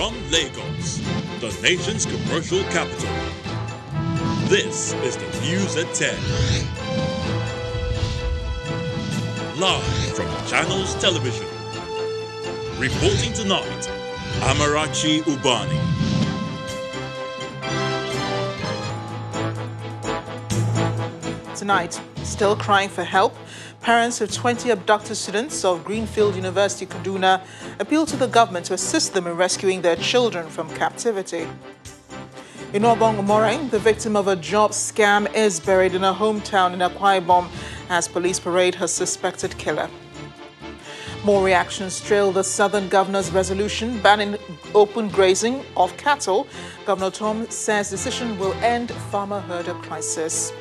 from Lagos, the nation's commercial capital. This is the news at 10. Live from Channels Television. Reporting tonight, Amarachi Ubani. Tonight, still crying for help, parents of 20 abducted students of Greenfield University, Kaduna, appeal to the government to assist them in rescuing their children from captivity. Iniubong Umoren, the victim of a job scam is buried in her hometown in Akwa Ibom as police parade her suspected killer. More reactions trail the southern governor's resolution banning open grazing of cattle. Governor Ortom says decision will end farmer herder crisis.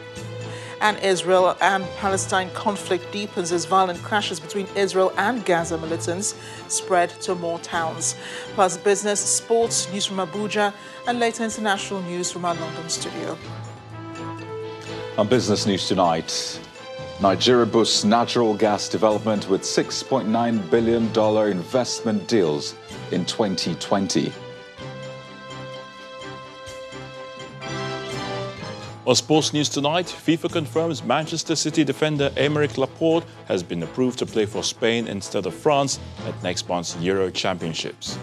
And Israel and Palestine conflict deepens as violent clashes between Israel and Gaza militants spread to more towns. Plus business, sports, news from Abuja, and later international news from our London studio. On business news tonight, Nigeria boosts natural gas development with $6.9 billion investment deals in 2020. On sports news tonight, FIFA confirms Manchester City defender Aymeric Laporte has been approved to play for Spain instead of France at next month's Euro Championships.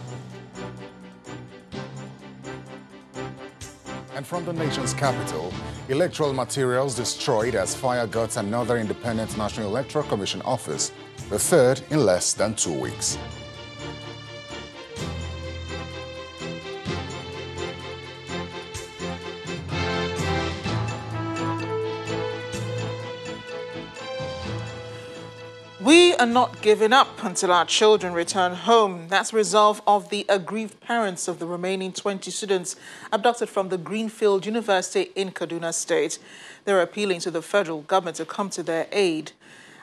And from the nation's capital, electoral materials destroyed as fire guts another independent National Electoral Commission office, the third in less than two weeks. Are not giving up until our children return home. That's resolve of the aggrieved parents of the remaining 20 students abducted from the Greenfield University in Kaduna State. They're appealing to the federal government to come to their aid.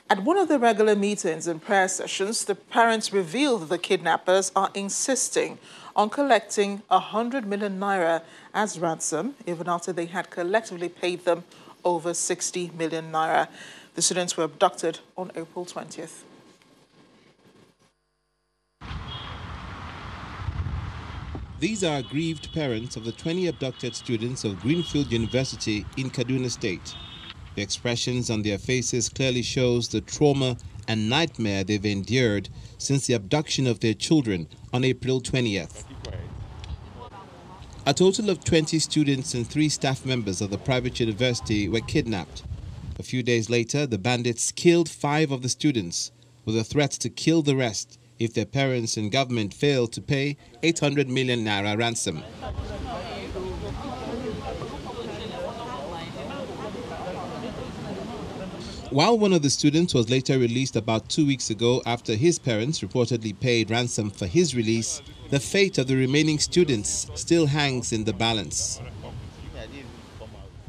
At one of the regular meetings and prayer sessions, the parents revealed that the kidnappers are insisting on collecting 100 million naira as ransom, even after they had collectively paid them over 60 million naira. The students were abducted on April 20th. These are aggrieved parents of the 20 abducted students of Greenfield University in Kaduna State. The expressions on their faces clearly shows the trauma and nightmare they've endured since the abduction of their children on April 20th. A total of 20 students and three staff members of the private university were kidnapped. A few days later, the bandits killed five of the students with a threat to kill the rest if their parents and government fail to pay 800 million naira ransom. While one of the students was later released about two weeks ago after his parents reportedly paid ransom for his release, the fate of the remaining students still hangs in the balance.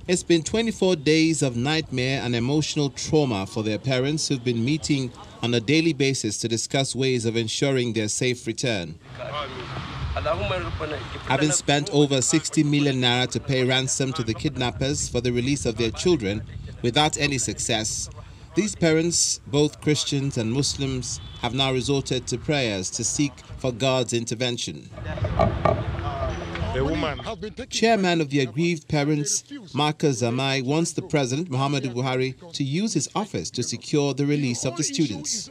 It's been 24 days of nightmare and emotional trauma for their parents who've been meeting on a daily basis to discuss ways of ensuring their safe return. Having spent over 60 million naira to pay ransom to the kidnappers for the release of their children without any success, these parents, both Christians and Muslims, have now resorted to prayers to seek for God's intervention. Chairman of the aggrieved parents, Marcus Zamai, wants the President, Muhammadu Buhari, to use his office to secure the release of the students.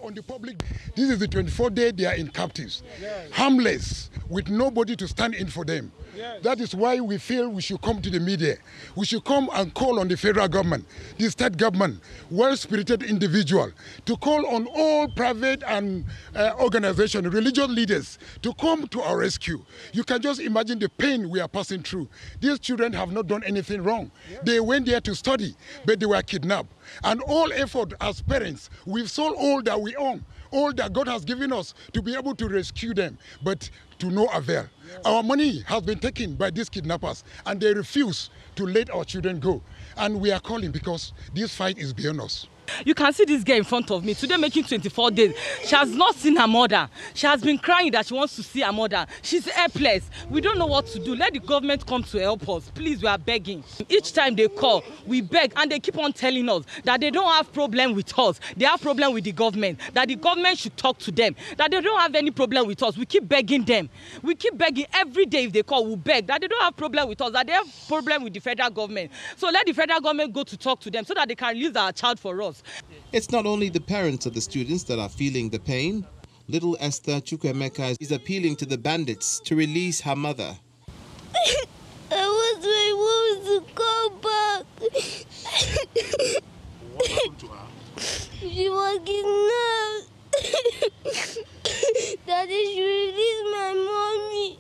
This is the 24th day they are in captives, harmless, with nobody to stand in for them. That is why we feel we should come to the media. We should come and call on the federal government, the state government, well-spirited individual, to call on all private and uh, organization, religious leaders to come to our rescue. You can just imagine the pain we are passing through. These children have not done anything wrong. They went there to study, but they were kidnapped. And all effort as parents, we've sold all that we own all that God has given us to be able to rescue them, but to no avail. Our money has been taken by these kidnappers, and they refuse to let our children go. And we are calling because this fight is beyond us. You can see this girl in front of me today making 24 days. She has not seen her mother. She has been crying that she wants to see her mother. She's helpless. We don't know what to do. Let the government come to help us. Please, we are begging. Each time they call, we beg and they keep on telling us that they don't have problem with us. They have problem with the government. That the government should talk to them. That they don't have any problem with us. We keep begging them. We keep begging every day if they call, we beg that they don't have problem with us. That they have problem with the federal government. So let the federal government go to talk to them so that they can release our child for us. It's not only the parents of the students that are feeling the pain. Little Esther Chukwuemeka is appealing to the bandits to release her mother. I want my mom to come back. What happened to her? She was kidnapped. Daddy should release my mommy.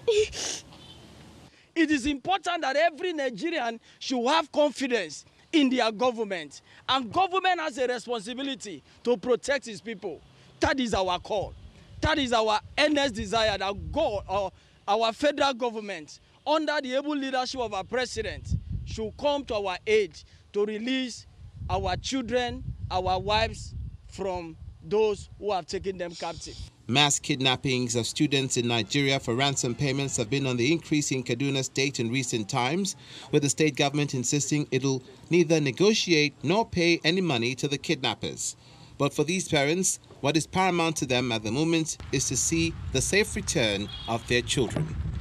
It is important that every Nigerian should have confidence in their government. And government has a responsibility to protect its people. That is our call. That is our earnest desire that God or our federal government, under the able leadership of our president, should come to our aid to release our children, our wives from those who have taken them captive. Mass kidnappings of students in Nigeria for ransom payments have been on the increase in Kaduna State in recent times, with the state government insisting it'll neither negotiate nor pay any money to the kidnappers. But for these parents, what is paramount to them at the moment is to see the safe return of their children.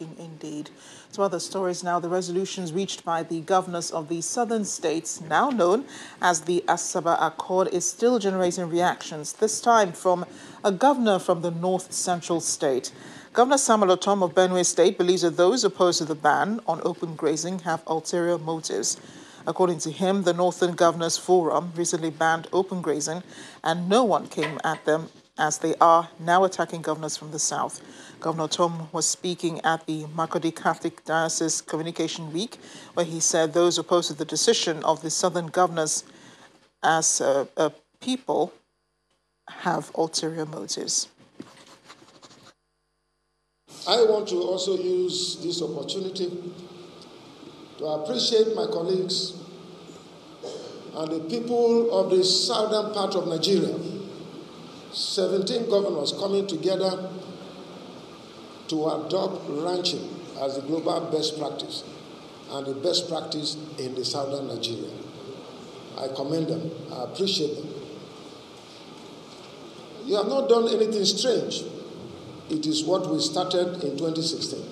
Indeed. To other stories now, the resolutions reached by the governors of the southern states, now known as the Asaba Accord, is still generating reactions, this time from a governor from the north central state. Governor Samuel Ortom of Benue State believes that those opposed to the ban on open grazing have ulterior motives. According to him, the Northern Governors Forum recently banned open grazing, and no one came at them as they are now attacking governors from the south. Governor Ortom was speaking at the Makurdi Catholic Diocese Communication Week, where he said those opposed to the decision of the southern governors as a, a people have ulterior motives. I want to also use this opportunity to appreciate my colleagues and the people of the southern part of Nigeria. 17 governors coming together to adopt ranching as the global best practice and the best practice in the southern Nigeria. I commend them, I appreciate them. You have not done anything strange. It is what we started in 2016.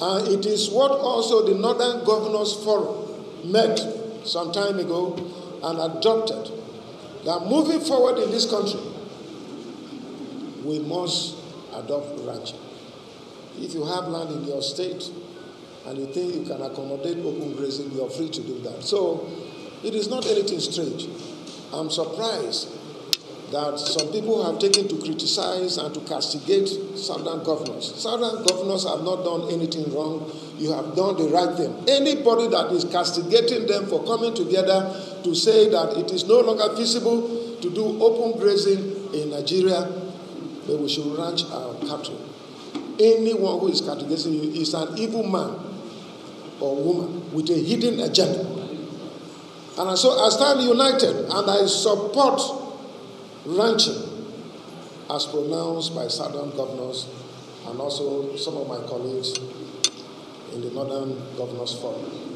And it is what also the Northern Governors Forum met some time ago and adopted that moving forward in this country, we must adopt ranching. If you have land in your state and you think you can accommodate open grazing, you're free to do that. So it is not anything strange. I'm surprised that some people have taken to criticize and to castigate southern governors. Southern governors have not done anything wrong. You have done the right thing. Anybody that is castigating them for coming together to say that it is no longer feasible to do open grazing in Nigeria, that we should ranch our cattle. Anyone who is castigating you is an evil man or woman with a hidden agenda. And so I stand united and I support ranching as pronounced by southern governors and also some of my colleagues in the Northern Governors Forum.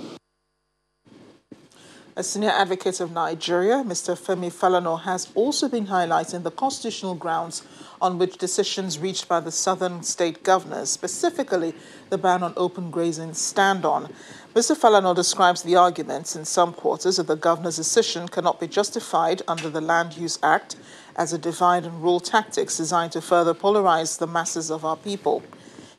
A senior advocate of Nigeria, Mr. Femi Falana, has also been highlighting the constitutional grounds on which decisions reached by the southern state governors, specifically the ban on open grazing, stand on. Mr. Falana describes the arguments in some quarters that the governor's decision cannot be justified under the Land Use Act as a divide and rule tactics designed to further polarize the masses of our people.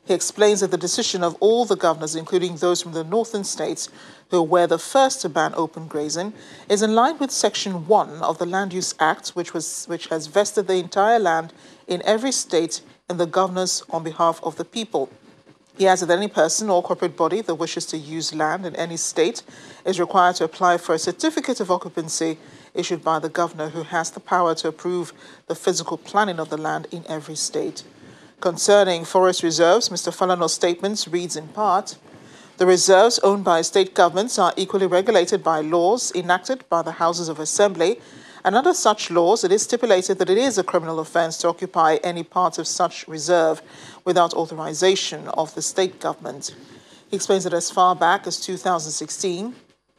He explains that the decision of all the governors, including those from the northern states who were the first to ban open grazing, is in line with Section 1 of the Land Use Act, which, was, which has vested the entire land in every state in the governors on behalf of the people. He adds that any person or corporate body that wishes to use land in any state is required to apply for a certificate of occupancy issued by the governor who has the power to approve the physical planning of the land in every state. Concerning forest reserves, Mr. Falana's statements reads in part, The reserves owned by state governments are equally regulated by laws enacted by the Houses of Assembly, and under such laws, it is stipulated that it is a criminal offence to occupy any part of such reserve without authorization of the state government. He explains that as far back as 2016,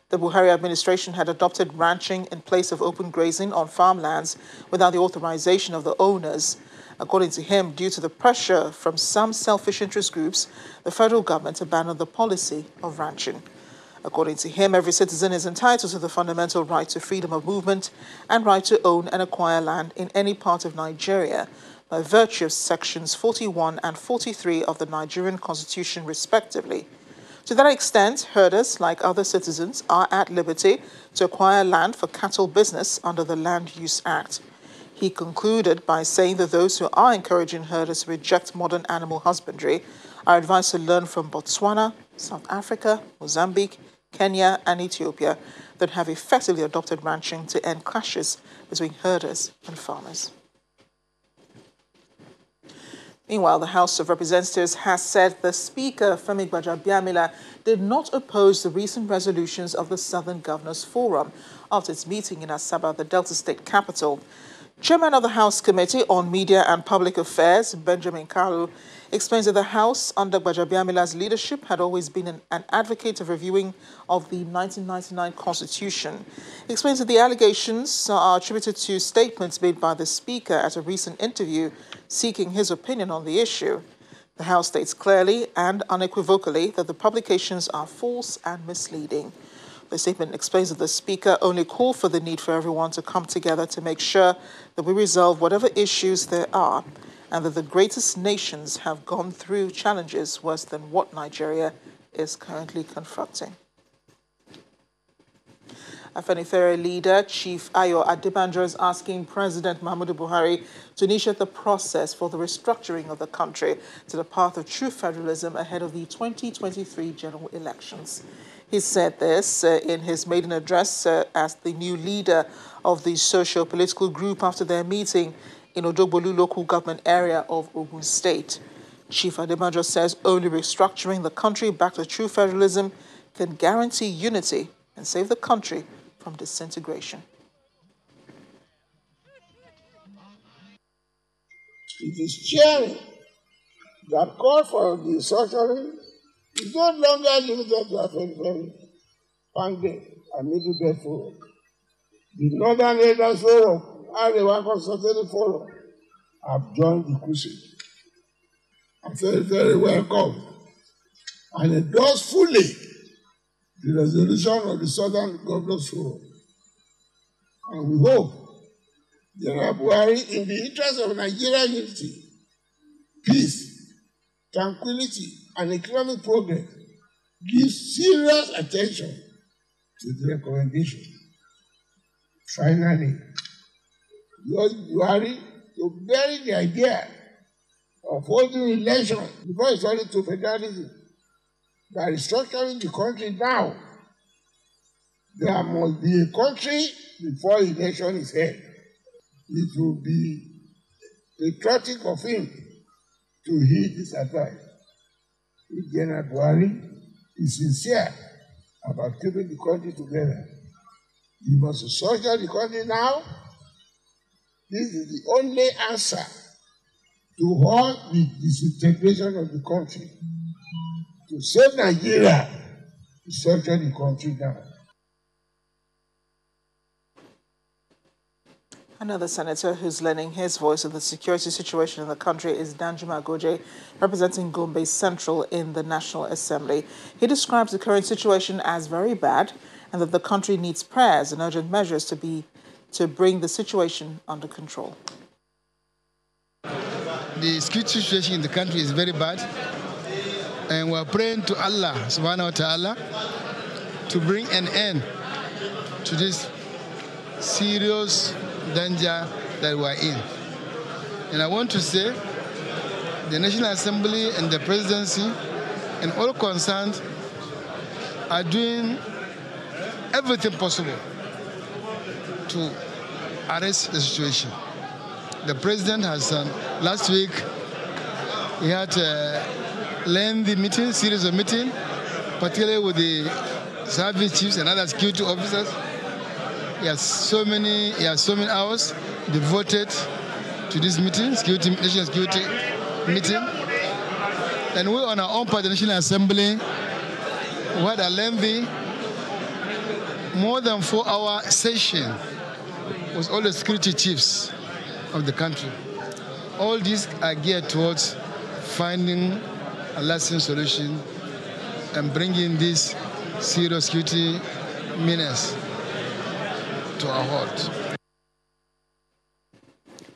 the Buhari administration had adopted ranching in place of open grazing on farmlands without the authorization of the owners. According to him, due to the pressure from some selfish interest groups, the federal government abandoned the policy of ranching. According to him, every citizen is entitled to the fundamental right to freedom of movement and right to own and acquire land in any part of Nigeria by virtue of sections 41 and 43 of the Nigerian Constitution, respectively. To that extent, herders, like other citizens, are at liberty to acquire land for cattle business under the Land Use Act. He concluded by saying that those who are encouraging herders to reject modern animal husbandry are advised to learn from Botswana, South Africa, Mozambique, Kenya, and Ethiopia that have effectively adopted ranching to end clashes between herders and farmers. Meanwhile, the House of Representatives has said the Speaker, Femi Gbajabiamila, did not oppose the recent resolutions of the Southern Governors Forum after its meeting in Asaba, the Delta State capital. Chairman of the House Committee on Media and Public Affairs, Benjamin Kalu, explains that the House, under Gbajabiamila's leadership, had always been an, an, advocate of reviewing of the 1999 Constitution. He explains that the allegations are attributed to statements made by the Speaker at a recent interview seeking his opinion on the issue. The House states clearly and unequivocally that the publications are false and misleading. The statement explains that the Speaker only called for the need for everyone to come together to make sure that we resolve whatever issues there are and that the greatest nations have gone through challenges worse than what Nigeria is currently confronting. Afenifere leader Chief Ayo Adebanjo is asking President Muhammadu Buhari to initiate the process for the restructuring of the country to the path of true federalism ahead of the 2023 general elections. He said this uh, in his maiden address uh, as the new leader of the socio-political group after their meeting in Odogbolu local government area of Ogun State. Chief Adebanjo says only restructuring the country back to true federalism can guarantee unity and save the country from disintegration. It is cheering that call for the suffering is no longer limited to Afenifere, Pange, and Middle Belt Forum. The Northern Leaders Forum, Arewa Consultative Forum, have joined the crusade. Very, welcome and endorse fully the resolution of the Southern Governors Forum. And we hope General Buhari, in the interest of Nigerian unity, peace, tranquility, and economic progress, gives serious attention to the recommendation. Finally, Buhari to bury the idea of holding elections before it's turning to federalism by restructuring the country now. There must be a country before election is held. It will be patriotic of him to heed this advice. If General Buhari is sincere about keeping the country together, he must structure the country now. This is the only answer to all the disintegration of the country to save Nigeria, to structure the country down. Another senator who's lending his voice on the security situation in the country is Danjuma Goje, representing Gombe Central in the National Assembly. He describes the current situation as very bad and that the country needs prayers and urgent measures to be to bring the situation under control. The security situation in the country is very bad and we're praying to Allah subhanahu wa ta'ala to bring an end to this serious danger that we're in. And I want to say the National Assembly and the presidency and all concerned are doing everything possible to arrest the situation. The president has, um, last week, he had a lengthy meeting, series of meeting, particularly with the service chiefs and other security officers. He has so many, he has so many hours devoted to this meeting, security, national security meeting. And we on our own part, the National Assembly, we had a lengthy, more than four hour session with all the security chiefs of the country. All these are geared towards finding a lasting solution and bringing this serious security menace to our halt.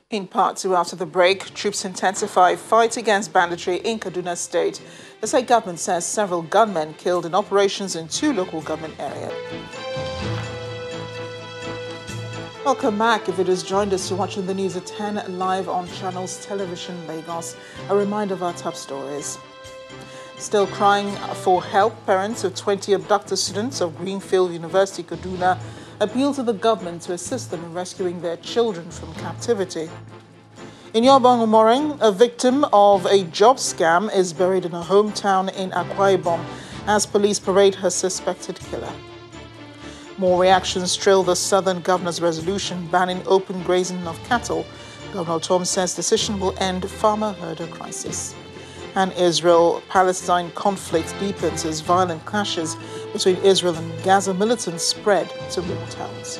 In part two after the break, troops intensify fight against banditry in Kaduna State. The state government says several gunmen killed in operations in two local government areas. Welcome back. If it has joined us, you're watching the news at 10 live on Channels Television Lagos. A reminder of our top stories. Still crying for help, parents of 20 abducted students of Greenfield University, Kaduna, appeal to the government to assist them in rescuing their children from captivity. Iniubong Umoren, a victim of a job scam is buried in her hometown in Akwa Ibom as police parade her suspected killer. More reactions trail the southern governor's resolution banning open grazing of cattle. Governor Ortom says decision will end farmer herder crisis and Israel Palestine conflict deepens as violent clashes between Israel and Gaza militants spread to more towns.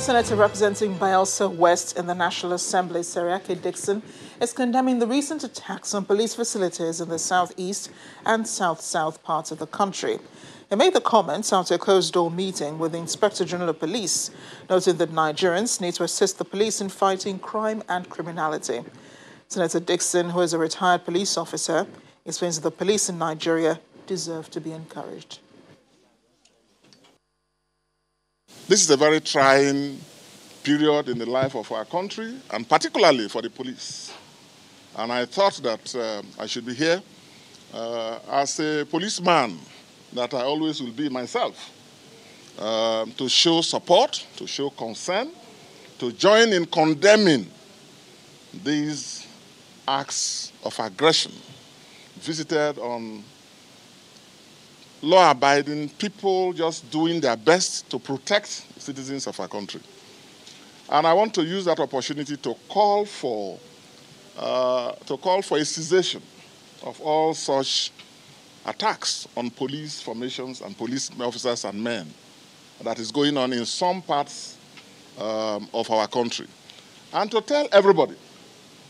The senator representing Bayelsa West in the National Assembly, Seriake Dickson, is condemning the recent attacks on police facilities in the southeast and south-south parts of the country. He made the comments after a closed-door meeting with the Inspector General of Police, noting that Nigerians need to assist the police in fighting crime and criminality. Senator Dickson, who is a retired police officer, explains that the police in Nigeria deserve to be encouraged. This is a very trying period in the life of our country, and particularly for the police. And I thought that uh, I should be here uh, as a policeman that I always will be myself, uh, to show support, to show concern, to join in condemning these acts of aggression visited on law abiding people just doing their best to protect citizens of our country. And I want to use that opportunity to call for, uh, to call for a cessation of all such attacks on police formations and police officers and men that is going on in some parts um, of our country. And to tell everybody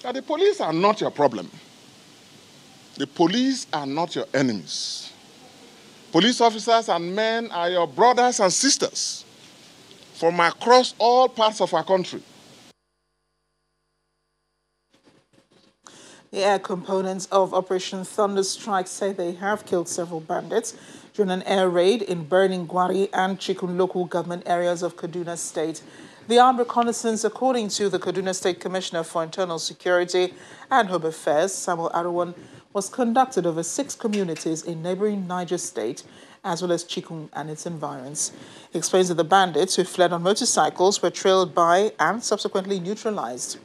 that the police are not your problem. The police are not your enemies. Police officers and men are your brothers and sisters from across all parts of our country. The air components of Operation Thunder Strike say they have killed several bandits during an air raid in Birnin Gwari and Chikun local government areas of Kaduna State. The armed reconnaissance, according to the Kaduna State Commissioner for Internal Security and Home Affairs, Samuel Aruwan, was conducted over six communities in neighboring Niger State, as well as Chikun and its environs. He explains that the bandits who fled on motorcycles were trailed by and subsequently neutralized.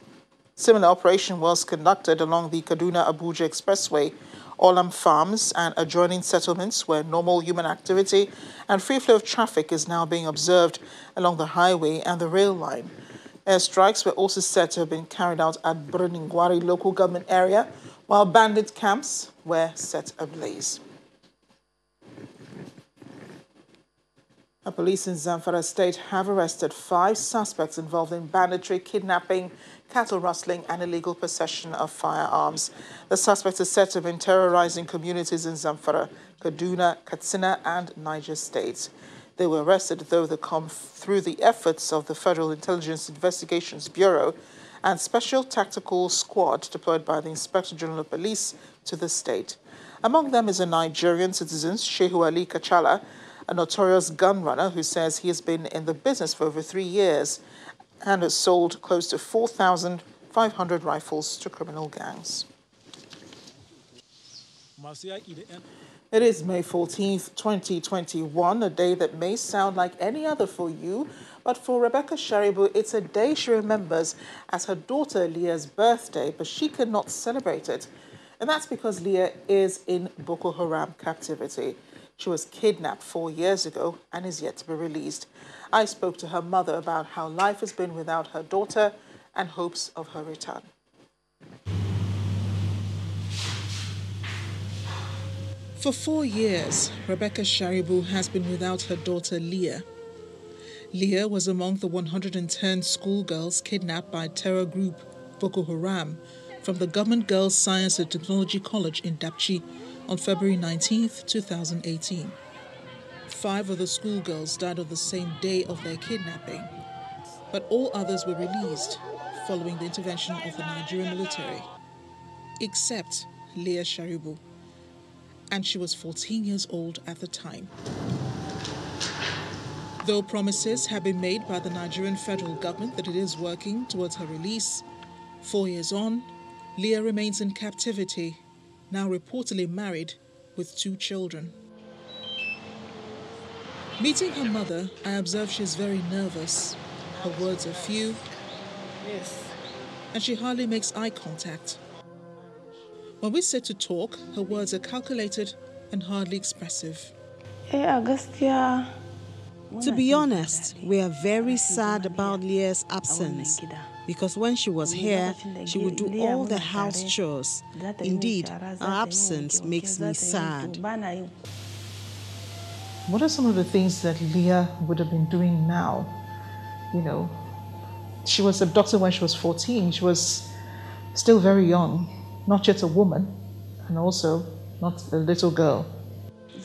Similar operation was conducted along the Kaduna-Abuja Expressway, Olam Farms and adjoining settlements where normal human activity and free flow of traffic is now being observed along the highway and the rail line. Airstrikes were also said to have been carried out at Birnin Gwari local government area, while bandit camps were set ablaze. The police in Zamfara state have arrested five suspects involved in banditry, kidnapping, cattle rustling, and illegal possession of firearms. The suspects are said to have been terrorizing communities in Zamfara, Kaduna, Katsina, and Niger states. They were arrested, though come through the efforts of the Federal Intelligence Investigations Bureau and Special Tactical Squad deployed by the Inspector General of Police to the state. Among them is a Nigerian citizen, Shehu Ali Kachala, a notorious gun runner who says he has been in the business for over three years and has sold close to 4,500 rifles to criminal gangs. It is May 14th, 2021, a day that may sound like any other for you, but for Rebecca Sharibu, it's a day she remembers as her daughter Leah's birthday, but she cannot celebrate it. And that's because Leah is in Boko Haram captivity. She was kidnapped four years ago and is yet to be released. I spoke to her mother about how life has been without her daughter and hopes of her return. For four years, Rebecca Sharibu has been without her daughter Leah. Leah was among the 110 schoolgirls kidnapped by terror group Boko Haram from the Government Girls Science and Technology College in Dapchi on February 19, 2018. Five of the schoolgirls died on the same day of their kidnapping, but all others were released following the intervention of the Nigerian military, except Leah Sharibu and she was 14 years old at the time. Though promises have been made by the Nigerian federal government that it is working towards her release, four years on, Leah remains in captivity, now reportedly married with two children. Meeting her mother, I observe she's very nervous. Her words are few. Yes. And she hardly makes eye contact. When we sit to talk, her words are calculated and hardly expressive. Hey, Agustia. To be honest, we are very sad about Leah's absence because when she was here, she would do all the house chores. Indeed, her absence makes me sad. What are some of the things that Leah would have been doing now? You know, she was abducted when she was 14. She was still very young not yet a woman, and also not a little girl.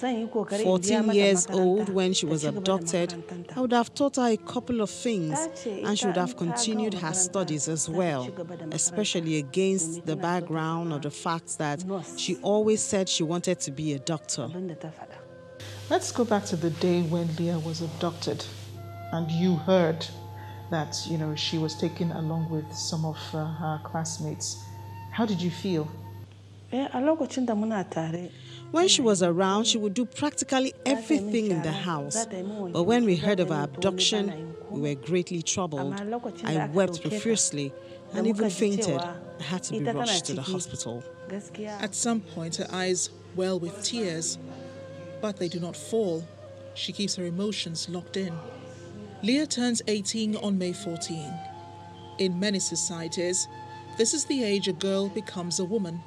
14 years old when she was abducted, I would have taught her a couple of things and she would have continued her studies as well, especially against the background of the fact that she always said she wanted to be a doctor. Let's go back to the day when Leah was abducted and you heard that, you know, she was taken along with some of uh, her classmates. How did you feel? When she was around, she would do practically everything in the house. But when we heard of her abduction, we were greatly troubled. I wept profusely and even fainted. I had to be rushed to the hospital. At some point, her eyes well with tears, but they do not fall. She keeps her emotions locked in. Leah turns 18 on May 14. In many societies, this is the age a girl becomes a woman.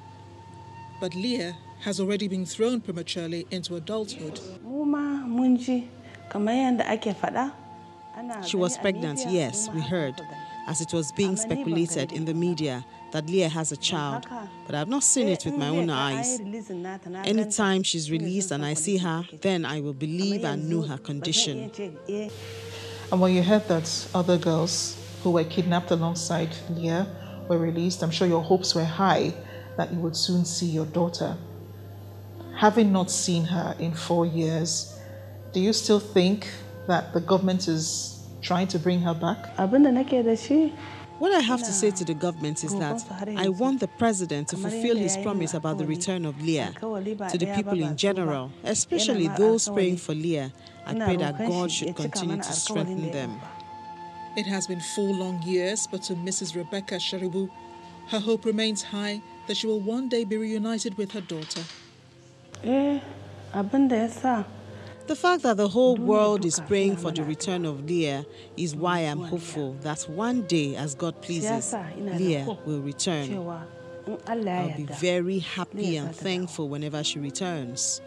But Leah has already been thrown prematurely into adulthood. She was pregnant, yes, we heard, as it was being speculated in the media that Leah has a child, but I've not seen it with my own eyes. Anytime she's released and I see her, then I will believe and know her condition. And when you heard that other girls who were kidnapped alongside Leah were released, I'm sure your hopes were high that you would soon see your daughter. Having not seen her in four years, do you still think that the government is trying to bring her back? What I have to say to the government is that I want the president to fulfill his promise about the return of Leah to the people in general, especially those praying for Leah. I pray that God should continue to strengthen them. It has been four long years, but to Mrs. Rebecca Sharibu, her hope remains high that she will one day be reunited with her daughter. The fact that the whole world is praying for the return of Leah is why I'm hopeful that one day, as God pleases, Leah will return. I'll be very happy and thankful whenever she returns.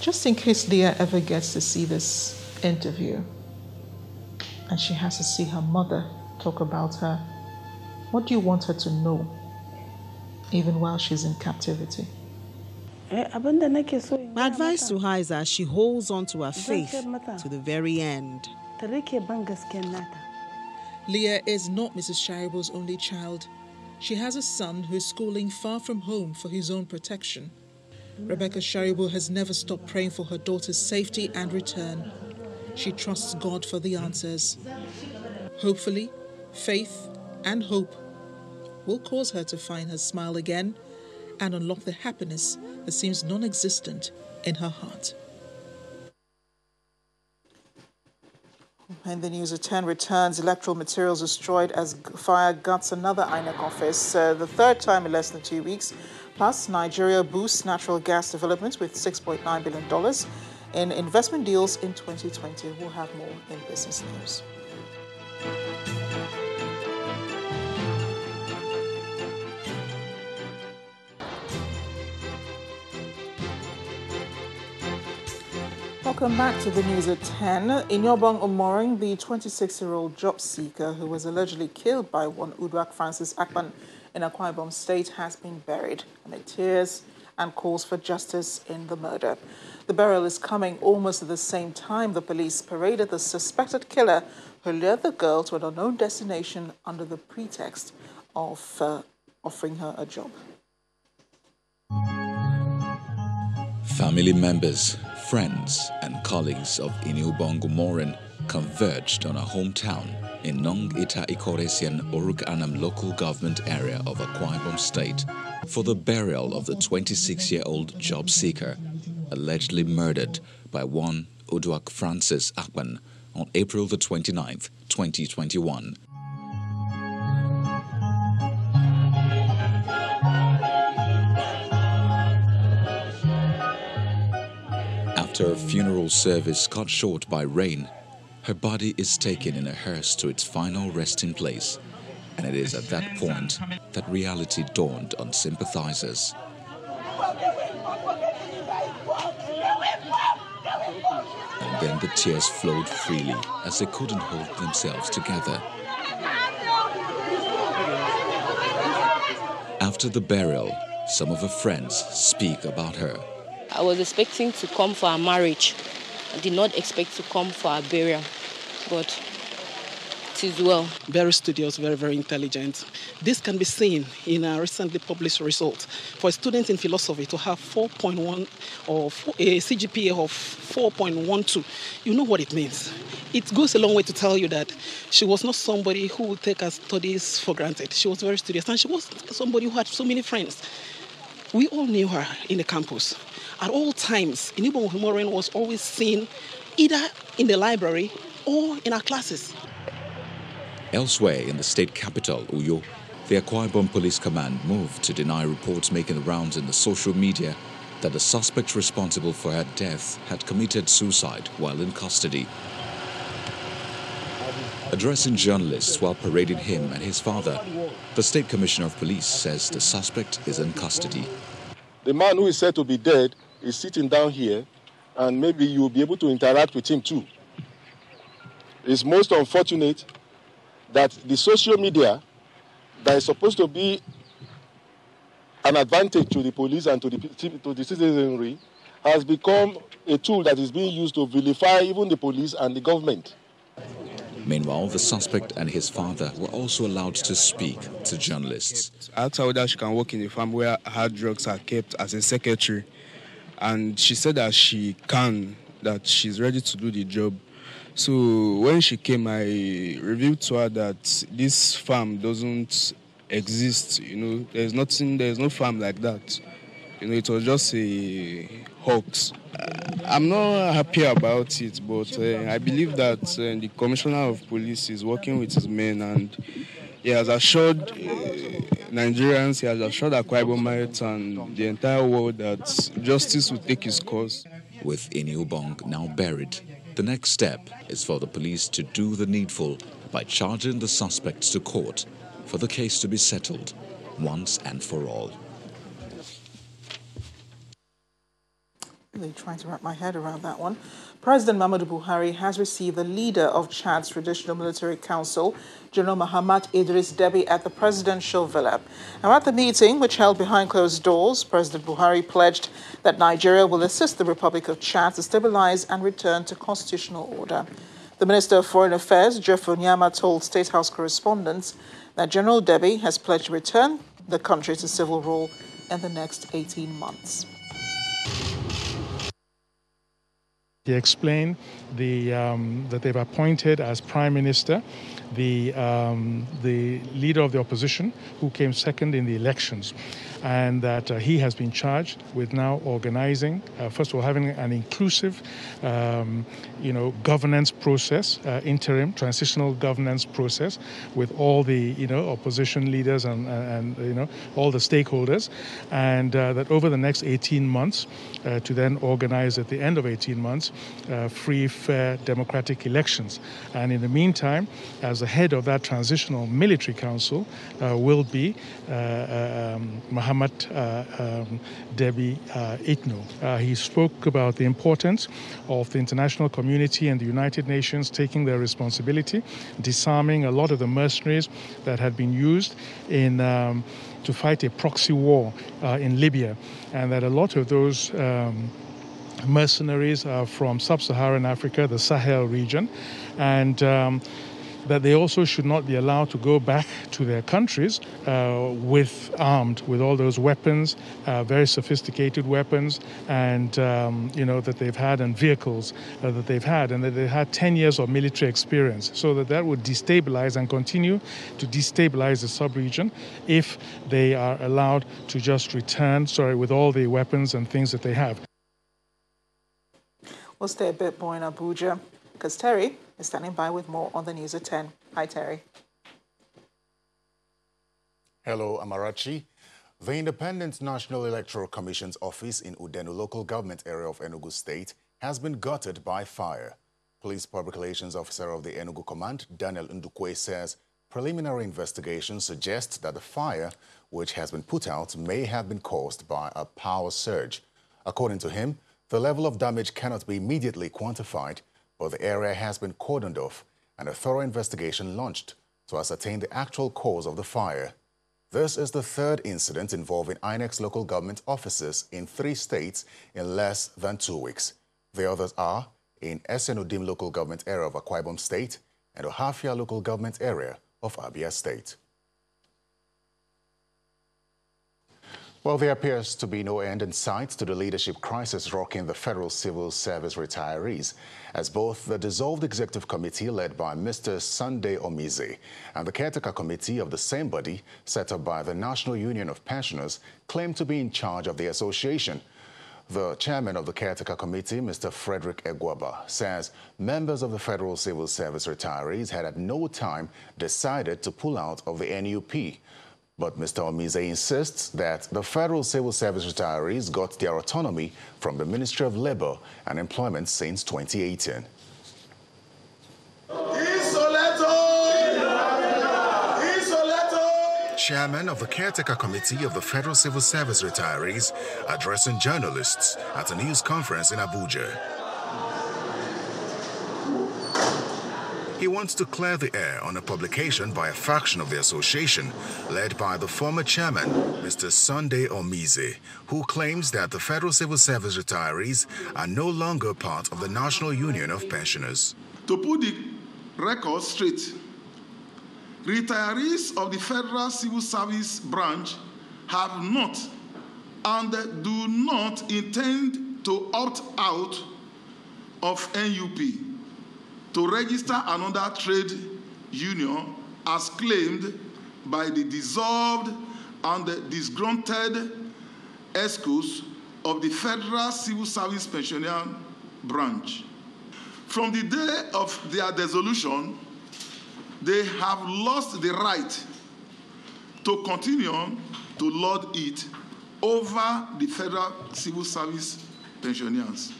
Just in case Leah ever gets to see this interview, and she has to see her mother talk about her. What do you want her to know, even while she's in captivity? My advice to her is that she holds on to her faith to the very end. Leah is not Mrs. Sharibu's only child. She has a son who is schooling far from home for his own protection. Rebecca Sharibu has never stopped praying for her daughter's safety and return. She trusts God for the answers. Hopefully, faith and hope will cause her to find her smile again and unlock the happiness that seems non existent in her heart. And the news at 10 returns electoral materials destroyed as fire guts another INEC office, uh, the third time in less than two weeks. Plus, Nigeria boosts natural gas development with $6.9 billion in investment deals in 2020. We'll have more in business news. Welcome back to the news at 10. Iniubong Umoren, the 26-year-old job seeker who was allegedly killed by one Uduak Francis Akpan in Akwa Ibom State, has been buried amid tears and calls for justice in the murder. The burial is coming almost at the same time the police paraded the suspected killer who lured the girl to an unknown destination under the pretext of uh, offering her a job. Family members, friends, and colleagues of Iniubong Umoren converged on a hometown in Nong Ita Ikoresian Oruk Anam local government area of Akwa Ibom State for the burial of the 26-year-old job seeker allegedly murdered by one Uduak Francis Akpan on April the 29th, 2021. After a funeral service cut short by rain, her body is taken in a hearse to its final resting place, and it is at that point that reality dawned on sympathizers. And then the tears flowed freely as they couldn't hold themselves together. After the burial, some of her friends speak about her. I was expecting to come for a marriage. I did not expect to come for a burial, but it is well. Very studious, very, very intelligent. This can be seen in a recently published result. For a student in philosophy to have 4.1 or a CGPA of 4.12, you know what it means. It goes a long way to tell you that she was not somebody who would take her studies for granted. She was very studious and she was somebody who had so many friends. We all knew her in the campus at all times, Iniubong Umoren was always seen either in the library or in our classes. Elsewhere in the state capital, Uyo, the Akwa Ibom Police Command moved to deny reports making the rounds in the social media that the suspect responsible for her death had committed suicide while in custody. Addressing journalists while parading him and his father, the State Commissioner of Police says the suspect is in custody. The man who is said to be dead is sitting down here, and maybe you will be able to interact with him too. It's most unfortunate that the social media that is supposed to be an advantage to the police and to the, to the citizenry has become a tool that is being used to vilify even the police and the government. Meanwhile, the suspect and his father were also allowed to speak to journalists. I asked her whether she can work in a farm where hard drugs are kept as a secretary and she said that she can, that she's ready to do the job. So when she came, I revealed to her that this farm doesn't exist. You know, there's nothing, there's no farm like that. You know, it was just a hoax. I'm not happy about it, but uh, I believe that uh, the commissioner of police is working with his men and he has assured uh, Nigerians, he has assured Akwa Ibomites and the entire world that justice will take its course. With Iniubong now buried, the next step is for the police to do the needful by charging the suspects to court for the case to be settled once and for all. Really trying to wrap my head around that one. President Muhammadu Buhari has received the leader of Chad's Transitional Military Council, General Mahamat Idris Deby, at the presidential villa. Now, at the meeting, which held behind closed doors, President Buhari pledged that Nigeria will assist the Republic of Chad to stabilize and return to constitutional order. The Minister of Foreign Affairs, Geoffrey Onyeama, told State House correspondents that General Deby has pledged to return the country to civil rule in the next 18 months. He explained the, um, that they've appointed as prime minister the, um, the leader of the opposition who came second in the elections and that uh, he has been charged with now organizing, uh, first of all, having an inclusive, um, you know, governance process, uh, interim transitional governance process, with all the you know opposition leaders and, and, you know all the stakeholders, and uh, that over the next 18 months, uh, to then organize at the end of 18 months, uh, free, fair, democratic elections, and in the meantime, as the head of that transitional military council, will be um, Muhammad uh, um, Déby uh, Itno. Uh, he spoke about the importance of the international community and the United Nations taking their responsibility, disarming a lot of the mercenaries that had been used in. Um, to fight a proxy war uh, in Libya, and that a lot of those um, mercenaries are from sub Saharan Africa, the Sahel region, and um, that they also should not be allowed to go back to their countries uh, with armed with all those weapons, uh, very sophisticated weapons, and um, you know that they've had and vehicles uh, that they've had, and that they had 10 years of military experience, so that that would destabilize and continue to destabilize the sub-region if they are allowed to just return, sorry, with all the weapons and things that they have. We'll stay a bit more in Abuja because Terry is standing by with more on the news at 10. Hi, Terry. Hello, Amarachi. The Independent National Electoral Commission's office in Udenu local government area of Enugu State has been gutted by fire. Police Public Relations Officer of the Enugu Command, Daniel Ndukwe, says preliminary investigations suggest that the fire, which has been put out, may have been caused by a power surge. According to him, the level of damage cannot be immediately quantified, but the area has been cordoned off and a thorough investigation launched to ascertain the actual cause of the fire. This is the third incident involving INEC's local government offices in three states in less than two weeks. The others are in Essien Udim local government area of Akwa State and Ohafia local government area of Abia State. Well, there appears to be no end in sight to the leadership crisis rocking the Federal Civil Service retirees, as both the dissolved executive committee led by Mr. Sunday Omize and the caretaker committee of the same body set up by the National Union of Pensioners claim to be in charge of the association. The chairman of the caretaker committee, Mr. Frederick Egwaba, says members of the Federal Civil Service retirees had at no time decided to pull out of the NUP. But Mr. Omize insists that the Federal Civil Service retirees got their autonomy from the Ministry of Labor and Employment since 2018. Chairman of the Caretaker Committee of the Federal Civil Service retirees addressing journalists at a news conference in Abuja. He wants to clear the air on a publication by a faction of the association led by the former chairman, Mr. Sunday Omize, who claims that the Federal Civil Service retirees are no longer part of the National Union of Pensioners. To put the record straight, retirees of the Federal Civil Service branch have not and do not intend to opt out of NUP to register another trade union as claimed by the dissolved and disgruntled EXCOs of the Federal Civil Service Pensioner branch. From the day of their dissolution, they have lost the right to continue to lord it over the Federal Civil Service pensioners.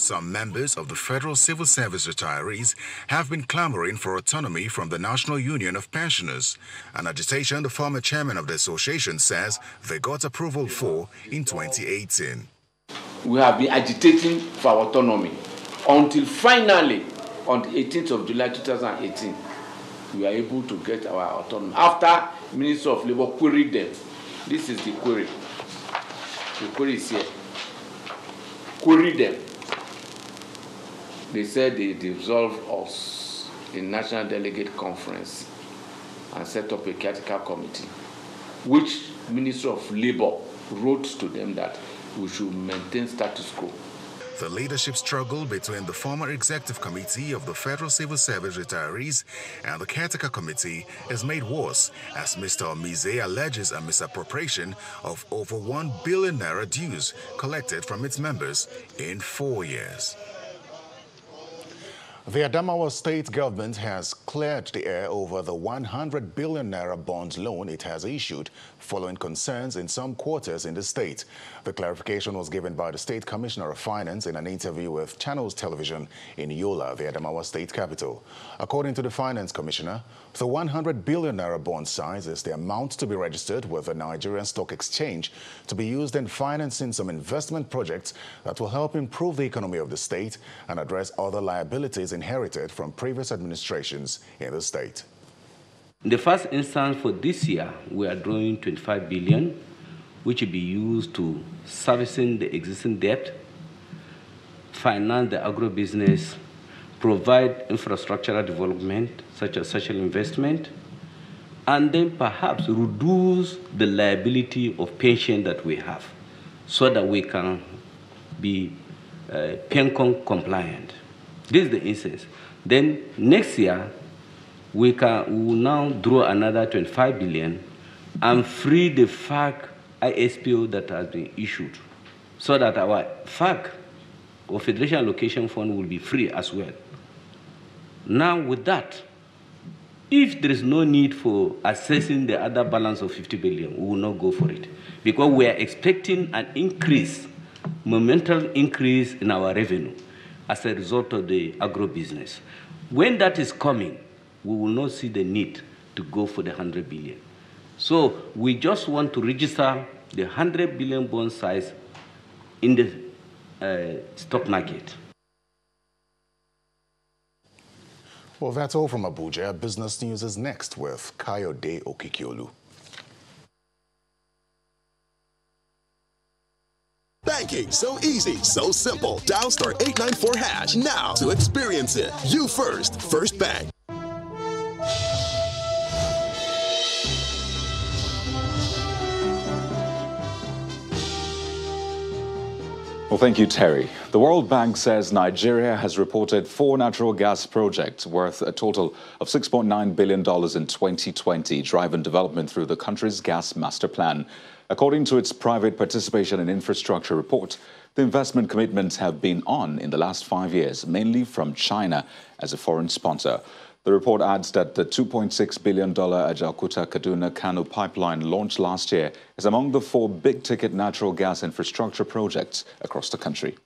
Some members of the Federal Civil Service retirees have been clamoring for autonomy from the National Union of Pensioners, an agitation the former chairman of the association says they got approval for in 2018. We have been agitating for autonomy until finally, on the 18th of July 2018, we are able to get our autonomy. After Minister of Labour queried them, this is the query. The query is here. Query them they said they dissolved us in National Delegate Conference and set up a caretaker committee, which Minister of Labour wrote to them that we should maintain status quo. The leadership struggle between the former executive committee of the Federal Civil Service retirees and the caretaker committee is made worse as Mr. Omize alleges a misappropriation of over 1 billion naira dues collected from its members in four years. The Adamawa state government has cleared the air over the 100 billion naira bond loan it has issued following concerns in some quarters in the state. The clarification was given by the State Commissioner of Finance in an interview with Channels Television in Yola, the Adamawa state capital. According to the Finance Commissioner, the 100 billion naira bond size is the amount to be registered with the Nigerian Stock Exchange to be used in financing some investment projects that will help improve the economy of the state and address other liabilities inherited from previous administrations in the state. In the first instance for this year, we are drawing 25 billion, which will be used to servicing the existing debt, finance the agro-business, provide infrastructural development, such as social investment, and then perhaps reduce the liability of pension that we have so that we can be uh, PenCom compliant. This is the instance. Then next year, we can we will now draw another 25 billion and free the FAAC ISPO that has been issued so that our FAAC or Federation Allocation Fund will be free as well. Now with that, if there is no need for assessing the other balance of 50 billion, we will not go for it because we are expecting an increase, momental increase in our revenue as a result of the agro business. When that is coming, we will not see the need to go for the 100 billion. So we just want to register the 100 billion bond size in the uh, stock market. Well, that's all from Abuja. Business News is next with Kayode Okikiolu. Banking so easy, so simple. Dial star 894 hash now to experience it. You first, First Bank. Well, thank you, Terry. The World Bank says Nigeria has reported four natural gas projects worth a total of $6.9 billion in 2020, driving development through the country's gas master plan. According to its private participation in infrastructure report, the investment commitments have been on in the last five years, mainly from China as a foreign sponsor. The report adds that the $2.6 billion Ajaokuta Kaduna Kano pipeline launched last year is among the four big ticket natural gas infrastructure projects across the country.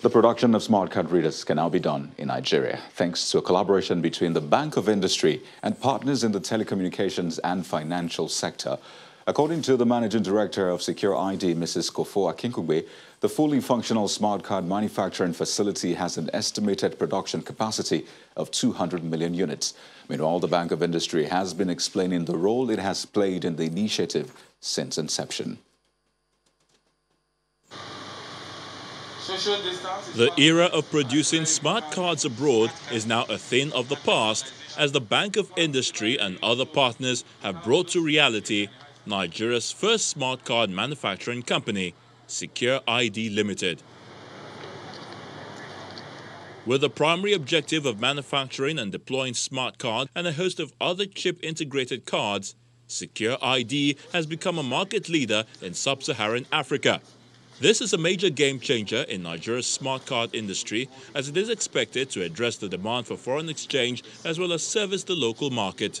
The production of smart card readers can now be done in Nigeria, thanks to a collaboration between the Bank of Industry and partners in the telecommunications and financial sector. According to the Managing Director of Secure ID, Mrs. Kofo Akinkugbe, the fully functional smart card manufacturing facility has an estimated production capacity of 200 million units. Meanwhile, the Bank of Industry has been explaining the role it has played in the initiative since inception. The era of producing smart cards abroad is now a thing of the past as the Bank of Industry and other partners have brought to reality Nigeria's first smart card manufacturing company, Secure ID Limited. With the primary objective of manufacturing and deploying smart cards and a host of other chip-integrated cards, Secure ID has become a market leader in sub-Saharan Africa. This is a major game changer in Nigeria's smart card industry as it is expected to address the demand for foreign exchange as well as service the local market.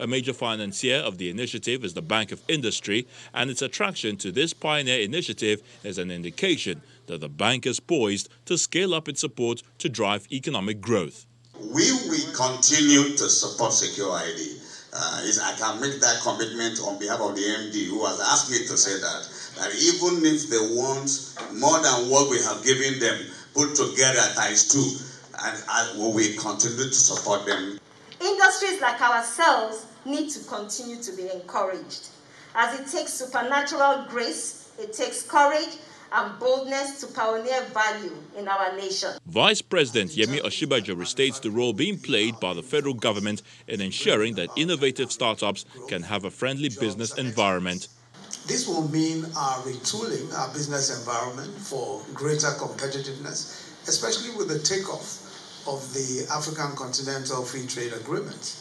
A major financier of the initiative is the Bank of Industry, and its attraction to this pioneer initiative is an indication that the bank is poised to scale up its support to drive economic growth. We will continue to support Secure ID. Uh, I can make that commitment on behalf of the MD who has asked me to say that, that even if they want more than what we have given them put together times two, and I, we will continue to support them. Industries like ourselves need to continue to be encouraged. As it takes supernatural grace, it takes courage and boldness to pioneer value in our nation. Vice President Yemi Osinbajo restates the role being played by the federal government in ensuring that innovative startups can have a friendly business environment. This will mean our retooling our business environment for greater competitiveness, especially with the takeoff of the African Continental Free Trade Agreement.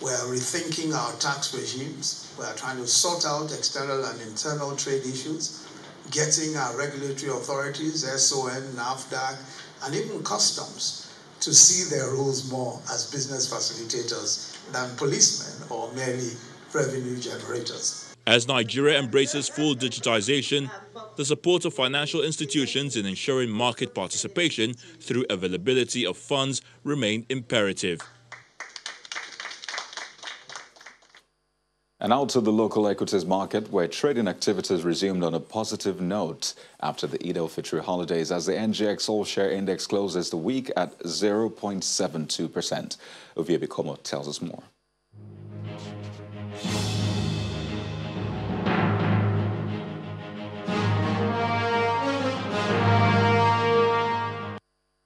We're rethinking our tax regimes. We're trying to sort out external and internal trade issues, getting our regulatory authorities, SON, NAFDAC, and even customs to see their roles more as business facilitators than policemen or merely revenue generators. As Nigeria embraces full digitization, the support of financial institutions in ensuring market participation through availability of funds remain imperative. And out to the local equities market, where trading activities resumed on a positive note after the Eid al-Fitr holidays as the NGX All-Share Index closes the week at 0.72%. Ovie Bikomo tells us more.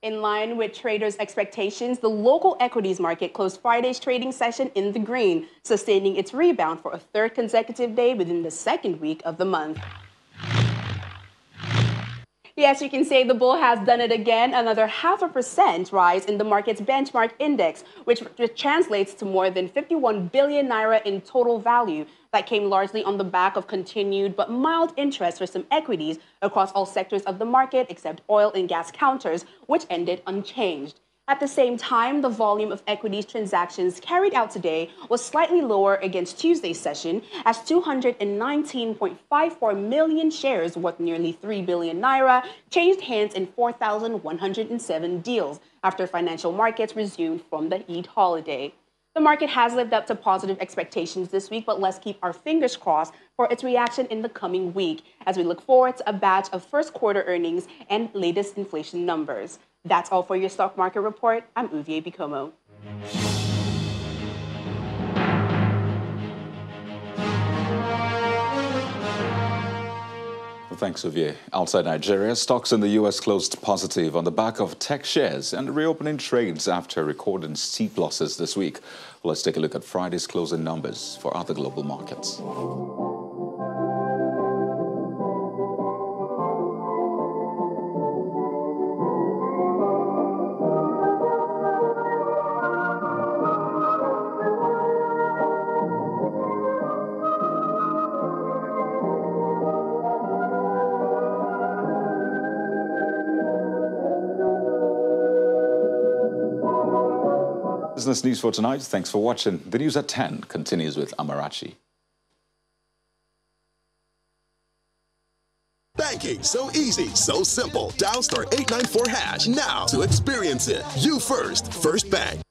In line with traders' expectations, the local equities market closed Friday's trading session in the green, sustaining its rebound for a third consecutive day within the second week of the month. Yes, you can say the bull has done it again. Another half a percent rise in the market's benchmark index, which translates to more than 51 billion naira in total value, that came largely on the back of continued but mild interest for some equities across all sectors of the market except oil and gas counters, which ended unchanged. At the same time, the volume of equities transactions carried out today was slightly lower against Tuesday's session, as 219.54 million shares worth nearly 3 billion naira changed hands in 4,107 deals after financial markets resumed from the Eid holiday. The market has lived up to positive expectations this week, but let's keep our fingers crossed for its reaction in the coming week as we look forward to a batch of first quarter earnings and latest inflation numbers. That's all for your stock market report. I'm Uvie Bikomo. Thanks, Xavier. Outside Nigeria, stocks in the U.S. closed positive on the back of tech shares and reopening trades after recording steep losses this week. Let's take a look at Friday's closing numbers for other global markets. Business News for tonight. Thanks for watching. The news at 10 continues with Amarachi. Banking so easy, so simple. Dial star 894 hash now to experience it. You first, First Bank.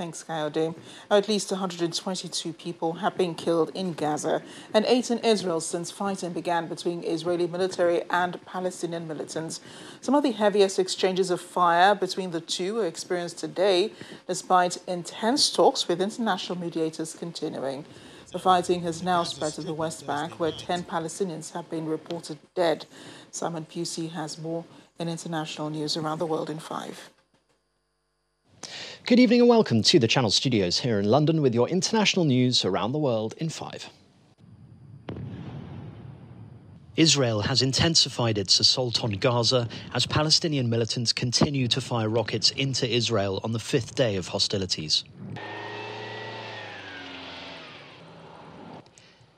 Thanks, Kayode. At least 122 people have been killed in Gaza and eight in Israel since fighting began between Israeli military and Palestinian militants. Some of the heaviest exchanges of fire between the two were experienced today, despite intense talks with international mediators continuing. The fighting has now spread to the West Bank, where 10 Palestinians have been reported dead. Simon Pusey has more in international news around the world in five. Good evening and welcome to the Channel Studios here in London with your international news around the world in five. Israel has intensified its assault on Gaza as Palestinian militants continue to fire rockets into Israel on the fifth day of hostilities.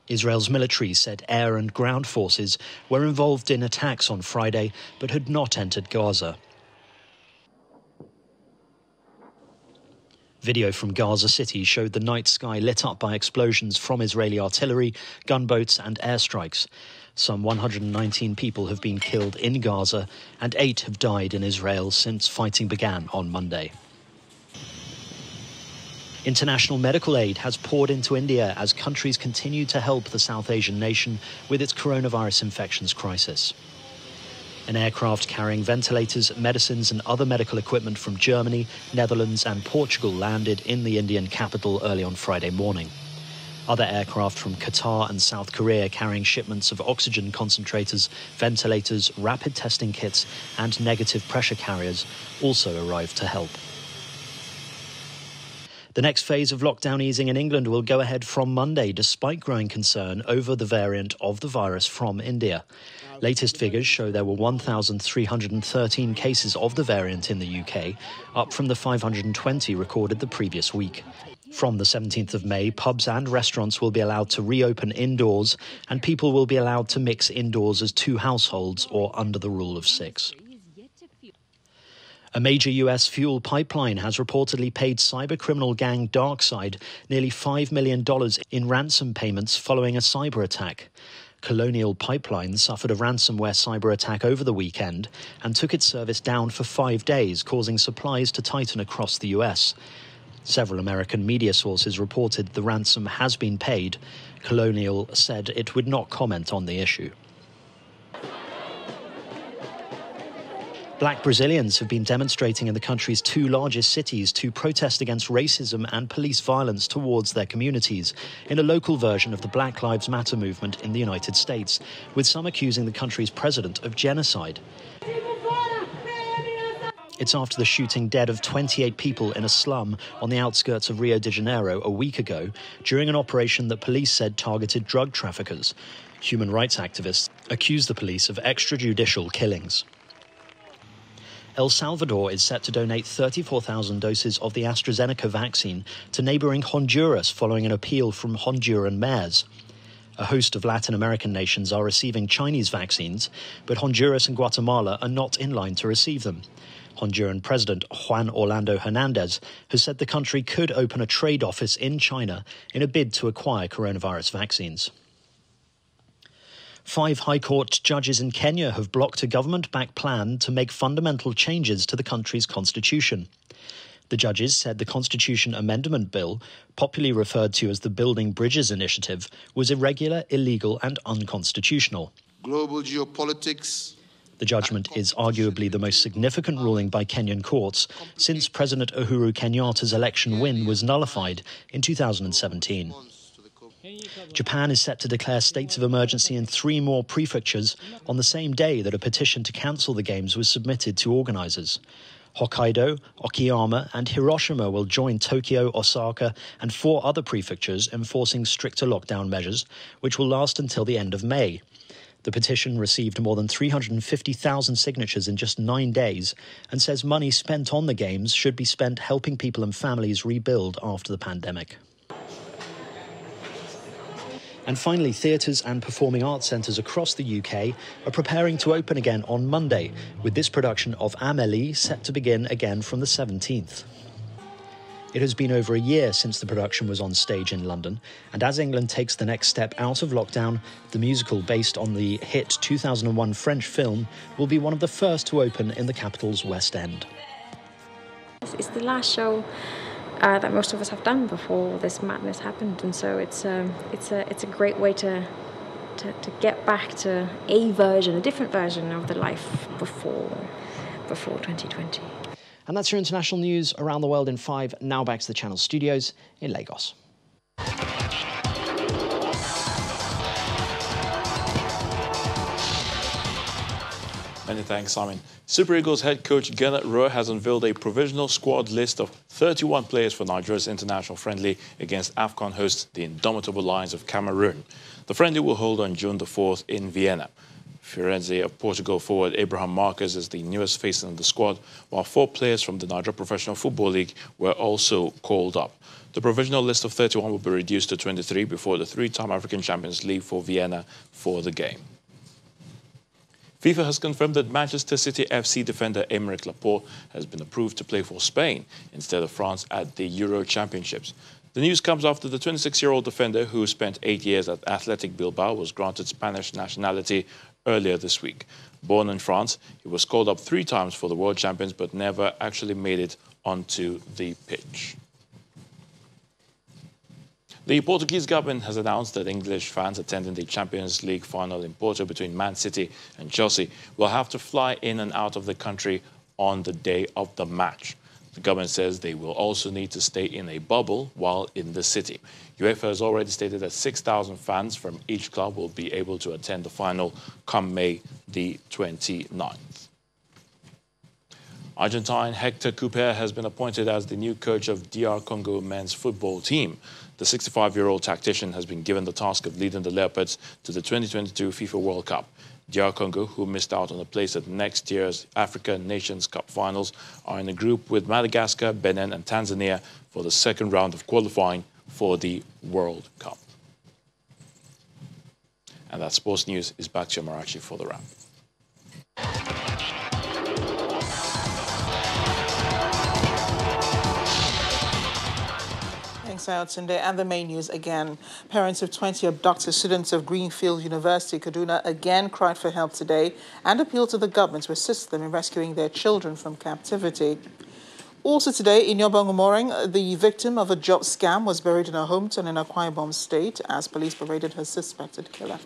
Israel's military said air and ground forces were involved in attacks on Friday but had not entered Gaza. Video from Gaza City showed the night sky lit up by explosions from Israeli artillery, gunboats, and airstrikes. Some 119 people have been killed in Gaza, and eight have died in Israel since fighting began on Monday. International medical aid has poured into India as countries continue to help the South Asian nation with its coronavirus infections crisis. An aircraft carrying ventilators, medicines, and other medical equipment from Germany, Netherlands, and Portugal landed in the Indian capital early on Friday morning. Other aircraft from Qatar and South Korea carrying shipments of oxygen concentrators, ventilators, rapid testing kits, and negative pressure carriers also arrived to help. The next phase of lockdown easing in England will go ahead from Monday, despite growing concern over the variant of the virus from India. Latest figures show there were 1,313 cases of the variant in the UK, up from the 520 recorded the previous week. From the 17th of May, pubs and restaurants will be allowed to reopen indoors, and people will be allowed to mix indoors as two households or under the rule of six. A major US fuel pipeline has reportedly paid cybercriminal gang DarkSide nearly $5 million in ransom payments following a cyber attack. Colonial Pipeline suffered a ransomware cyber attack over the weekend and took its service down for five days, causing supplies to tighten across the US. Several American media sources reported the ransom has been paid. Colonial said it would not comment on the issue. Black Brazilians have been demonstrating in the country's two largest cities to protest against racism and police violence towards their communities, in a local version of the Black Lives Matter movement in the United States, with some accusing the country's president of genocide. It's after the shooting dead of 28 people in a slum on the outskirts of Rio de Janeiro a week ago during an operation that police said targeted drug traffickers. Human rights activists accuse the police of extrajudicial killings. El Salvador is set to donate 34,000 doses of the AstraZeneca vaccine to neighboring Honduras following an appeal from Honduran mayors. A host of Latin American nations are receiving Chinese vaccines, but Honduras and Guatemala are not in line to receive them. Honduran President Juan Orlando Hernandez has said the country could open a trade office in China in a bid to acquire coronavirus vaccines. Five High Court judges in Kenya have blocked a government backed plan to make fundamental changes to the country's constitution. The judges said the Constitution Amendment Bill, popularly referred to as the Building Bridges Initiative, was irregular, illegal, and unconstitutional. Global geopolitics. The judgment is arguably the most significant ruling by Kenyan courts since President Uhuru Kenyatta's election win was nullified in 2017. Japan is set to declare states of emergency in three more prefectures on the same day that a petition to cancel the Games was submitted to organisers. Hokkaido, Okayama, and Hiroshima will join Tokyo, Osaka, and four other prefectures enforcing stricter lockdown measures, which will last until the end of May. The petition received more than 350,000 signatures in just nine days and says money spent on the Games should be spent helping people and families rebuild after the pandemic. And finally, theatres and performing arts centres across the UK are preparing to open again on Monday, with this production of Amélie set to begin again from the 17th. It has been over a year since the production was on stage in London, and as England takes the next step out of lockdown, the musical based on the hit 2001 French film will be one of the first to open in the capital's West End. It's the last show uh, that most of us have done before this madness happened, and so it's um, it's a it's a great way to, to to get back to a version, a different version of the life before before 2020. And that's your international news around the world in five. Now back to the channel studios in Lagos. Many thanks, Simon. Super Eagles head coach Gernot Rohr has unveiled a provisional squad list of 31 players for Nigeria's international friendly against AFCON host, the indomitable Lions of Cameroon. The friendly will hold on June the 4th in Vienna. Farense of Portugal forward Abraham Marcus is the newest face in the squad, while four players from the Nigeria Professional Football League were also called up. The provisional list of 31 will be reduced to 23 before the three-time African champions League for Vienna for the game. FIFA has confirmed that Manchester City FC defender Aymeric Laporte has been approved to play for Spain instead of France at the Euro Championships. The news comes after the 26-year-old defender, who spent eight years at Athletic Bilbao, was granted Spanish nationality earlier this week. Born in France, he was called up three times for the World Champions, but never actually made it onto the pitch. The Portuguese government has announced that English fans attending the Champions League final in Porto between Man City and Chelsea will have to fly in and out of the country on the day of the match. The government says they will also need to stay in a bubble while in the city. UEFA has already stated that 6,000 fans from each club will be able to attend the final come May the 29th. Argentine Hector Cúper has been appointed as the new coach of DR Congo men's football team. The 65-year-old tactician has been given the task of leading the Leopards to the 2022 FIFA World Cup. DR Congo, who missed out on a place at next year's Africa Nations Cup finals, are in a group with Madagascar, Benin and Tanzania for the second round of qualifying for the World Cup. And that sports news is back to Marachi for the wrap. Thanks, Ayotunde. And the main news again. Parents of 20 abducted students of Greenfield University, Kaduna, again cried for help today and appealed to the government to assist them in rescuing their children from captivity. Also today, Iniubong Umoren, the victim of a job scam was buried in her hometown in Akwa Ibom State as police paraded her suspected killer.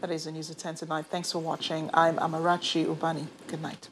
That is the news at 10 tonight. Thanks for watching. I'm Amarachi Ubani. Good night.